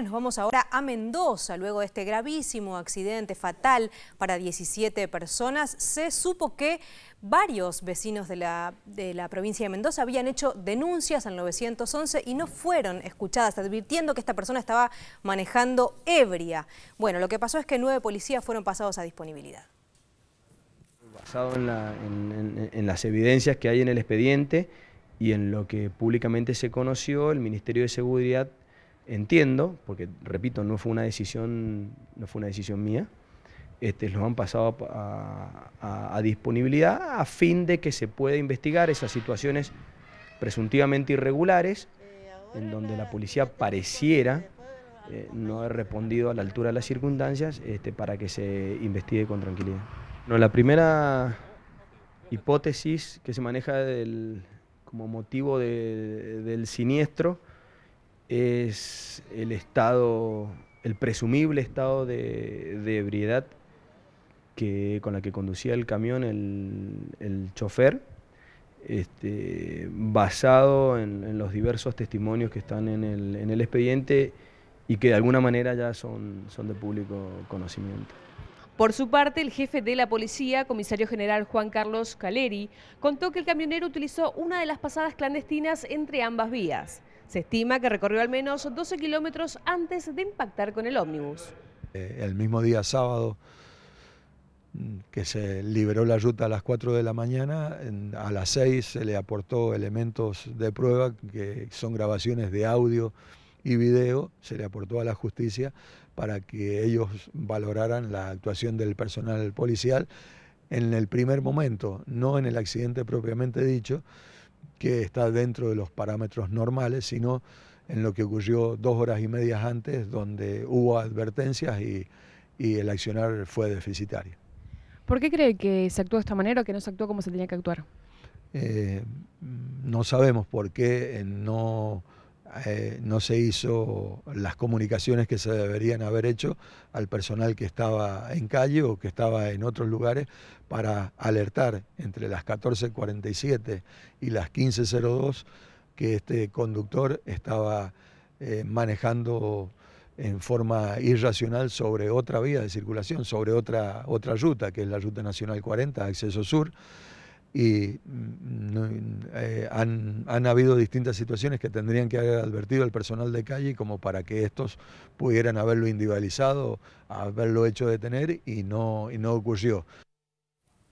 Nos vamos ahora a Mendoza. Luego de este gravísimo accidente fatal para 17 personas, se supo que varios vecinos de la, provincia de Mendoza habían hecho denuncias al 911 y no fueron escuchadas, advirtiendo que esta persona estaba manejando ebria. Bueno, lo que pasó es que nueve policías fueron pasados a disponibilidad. Basado en las evidencias que hay en el expediente y en lo que públicamente se conoció, el Ministerio de Seguridad entiendo, porque repito, no fue una decisión, no fue una decisión mía, este, los han pasado a, disponibilidad a fin de que se pueda investigar esas situaciones presuntivamente irregulares en donde la policía pareciera eh, no haber respondido a la altura de las circunstancias este, para que se investigue con tranquilidad. No, la primera hipótesis que se maneja como motivo del siniestro es el estado, el presumible estado de, ebriedad que, con la que conducía el camión el, chofer, este, basado en, los diversos testimonios que están en el, expediente y que de alguna manera ya son, son de público conocimiento. Por su parte, el jefe de la policía, comisario general Juan Carlos Caleri, contó que el camionero utilizó una de las pasadas clandestinas entre ambas vías. Se estima que recorrió al menos 12 kilómetros antes de impactar con el ómnibus. Eh, el mismo día sábado mm, que se liberó la ruta a las 4 de la mañana, a las 6 se le aportó elementos de prueba que son grabaciones de audio y video, se le aportó a la justicia para que ellos valoraran la actuación del personal policial en el primer momento, no en el accidente propiamente dicho, que está dentro de los parámetros normales, sino en lo que ocurrió dos horas y media antes, donde hubo advertencias y, el accionar fue deficitario. ¿Por qué cree que se actuó de esta manera o que no se actuó como se tenía que actuar? Eh, no sabemos por qué no eh, no se hizo las comunicaciones que se deberían haber hecho al personal que estaba en calle o que estaba en otros lugares para alertar entre las 14.47 y las 15.02 que este conductor estaba eh, manejando en forma irracional sobre otra vía de circulación, sobre otra, otra ruta, que es la Ruta Nacional 40, acceso sur, y eh, han, han, habido distintas situaciones que tendrían que haber advertido al personal de calle como para que estos pudieran haberlo individualizado, haberlo hecho detener y no, y no ocurrió.